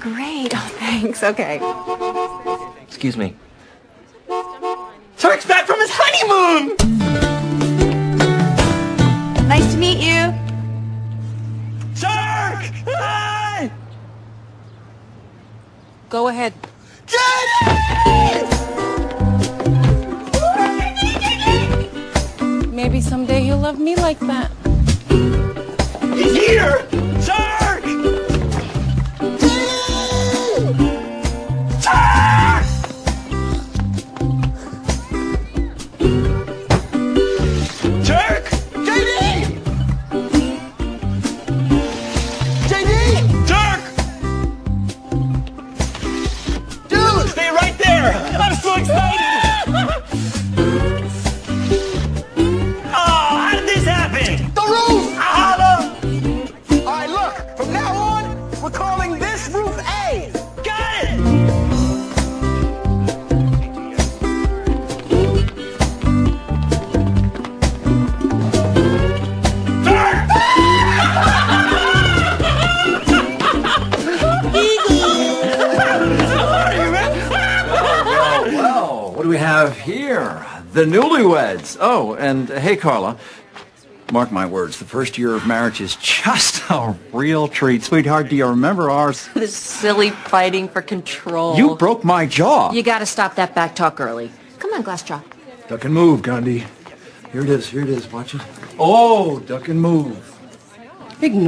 great. Oh, thanks. Okay. Excuse me. Turk's back from his honeymoon! Nice to meet you. Turk! Hi! Go ahead. Jenny! Maybe someday he'll love me like that. I'm so excited! oh, how did this happen? The roof! What do we have here? The newlyweds. Oh, and hey, Carla. Mark my words, the first year of marriage is just a real treat. Sweetheart, do you remember ours? This silly fighting for control. You broke my jaw. You gotta stop that back talk early. Come on, glass jaw. Duck and move, Gandhi. Here it is, here it is, watch it. Oh, duck and move. Ignore